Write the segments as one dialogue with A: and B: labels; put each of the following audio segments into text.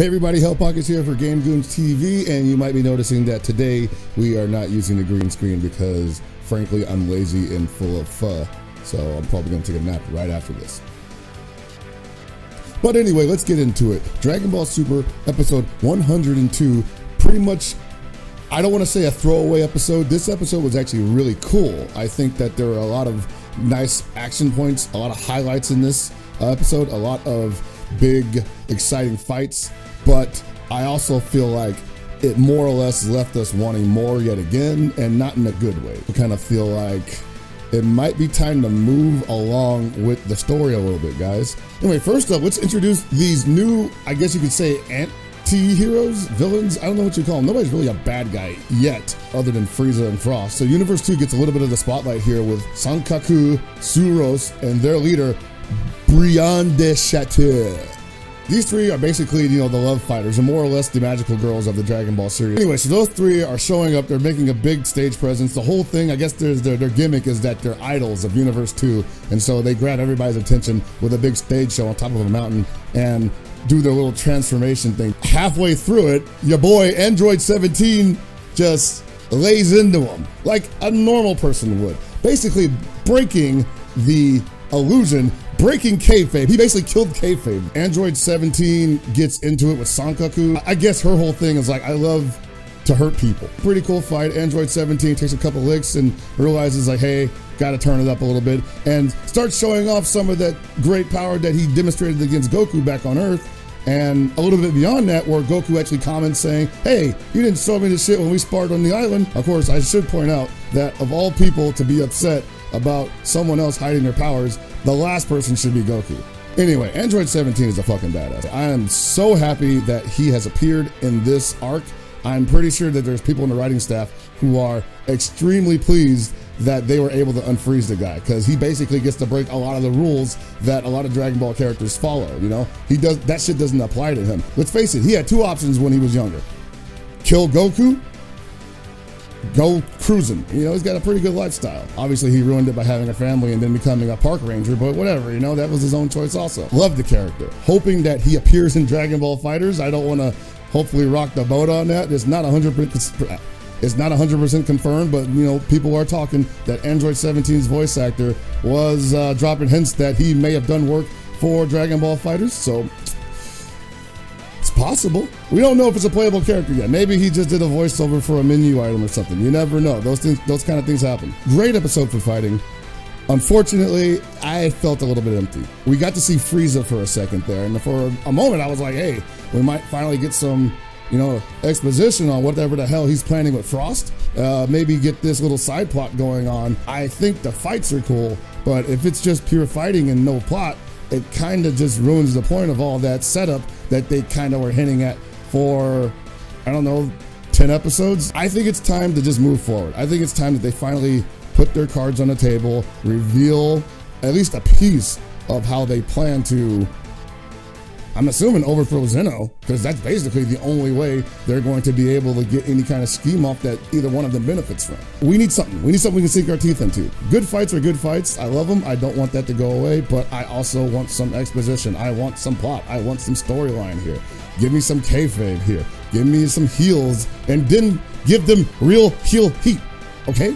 A: Hey everybody, Hell Pockets here for Game Goons TV, and you might be noticing that today we are not using the green screen because, frankly, I'm lazy and full of pho, so I'm probably going to take a nap right after this. But anyway, let's get into it. Dragon Ball Super episode 102, pretty much, I don't want to say a throwaway episode. This episode was actually really cool. I think that there are a lot of nice action points, a lot of highlights in this uh, episode, a lot of big, exciting fights but I also feel like it more or less left us wanting more yet again, and not in a good way. I kind of feel like it might be time to move along with the story a little bit, guys. Anyway, first up, let's introduce these new, I guess you could say, anti-heroes, villains. I don't know what you call them. Nobody's really a bad guy yet, other than Frieza and Frost. So Universe 2 gets a little bit of the spotlight here with Sankaku, Suros, and their leader, Brianne de Chateau. These three are basically, you know, the love fighters, and more or less the magical girls of the Dragon Ball series. Anyway, so those three are showing up. They're making a big stage presence. The whole thing, I guess, their, their gimmick is that they're idols of Universe 2, and so they grab everybody's attention with a big stage show on top of a mountain and do their little transformation thing. Halfway through it, your boy Android 17 just lays into them like a normal person would, basically breaking the illusion breaking kayfabe. He basically killed kayfabe. Android 17 gets into it with Sankaku. I guess her whole thing is like, I love to hurt people. Pretty cool fight. Android 17 takes a couple licks and realizes like, hey, got to turn it up a little bit and starts showing off some of that great power that he demonstrated against Goku back on Earth. And a little bit beyond that, where Goku actually comments saying, Hey, you didn't show me this shit when we sparred on the island. Of course, I should point out that of all people to be upset about someone else hiding their powers, the last person should be Goku. Anyway, Android 17 is a fucking badass. I am so happy that he has appeared in this arc. I'm pretty sure that there's people in the writing staff who are extremely pleased that they were able to unfreeze the guy because he basically gets to break a lot of the rules that a lot of Dragon Ball characters follow. You know, he does that shit doesn't apply to him. Let's face it, he had two options when he was younger: kill Goku go cruising. You know, he's got a pretty good lifestyle. Obviously, he ruined it by having a family and then becoming a park ranger, but whatever, you know, that was his own choice also. Love the character. Hoping that he appears in Dragon Ball FighterZ. I don't want to hopefully rock the boat on that. It's not 100% it's not 100% confirmed, but you know, people are talking that Android 17's voice actor was uh, dropping hints that he may have done work for Dragon Ball FighterZ. So possible. We don't know if it's a playable character yet. Maybe he just did a voiceover for a menu item or something. You never know. Those things, those kind of things happen. Great episode for fighting. Unfortunately, I felt a little bit empty. We got to see Frieza for a second there, and for a moment, I was like, "Hey, we might finally get some, you know, exposition on whatever the hell he's planning with Frost. Uh, maybe get this little side plot going on." I think the fights are cool, but if it's just pure fighting and no plot, it kind of just ruins the point of all that setup that they kind of were hinting at for, I don't know, 10 episodes. I think it's time to just move forward. I think it's time that they finally put their cards on the table, reveal at least a piece of how they plan to I'm assuming overthrow Zeno, because that's basically the only way they're going to be able to get any kind of scheme off that either one of them benefits from. We need something. We need something we can sink our teeth into. Good fights are good fights. I love them. I don't want that to go away, but I also want some exposition. I want some plot. I want some storyline here. Give me some kayfabe here. Give me some heels, and then give them real heel heat. Okay?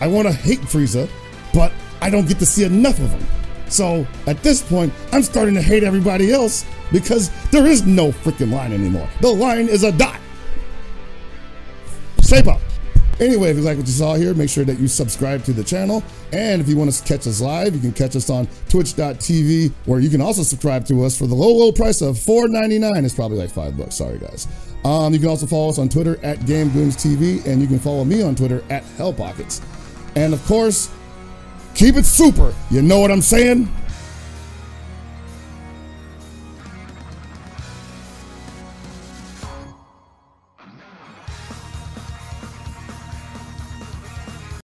A: I want to hate Frieza, but I don't get to see enough of him. So at this point, I'm starting to hate everybody else because there is no freaking line anymore. The line is a dot. Shape up. Anyway, if you like what you saw here, make sure that you subscribe to the channel. And if you want to catch us live, you can catch us on twitch.tv, where you can also subscribe to us for the low, low price of $4.99. It's probably like five bucks. Sorry, guys. Um, you can also follow us on Twitter at GameGoonsTV, and you can follow me on Twitter at HellPockets. And of course, Keep it super. You know what I'm saying?